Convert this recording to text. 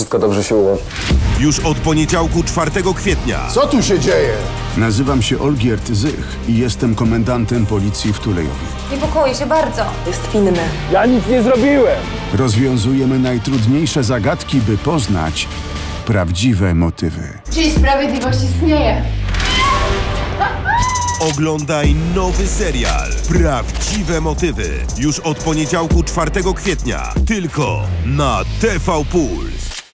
wszystko dobrze się ułoży. Już od poniedziałku 4 kwietnia. Co tu się dzieje? Nazywam się Olgierd Zych i jestem komendantem policji w Tulejowie. Niepokoję się bardzo. Jest winny. Ja nic nie zrobiłem. Rozwiązujemy najtrudniejsze zagadki, by poznać prawdziwe motywy. Czyli sprawiedliwość istnieje. Oglądaj nowy serial Prawdziwe motywy. Już od poniedziałku 4 kwietnia. Tylko na TV Puls.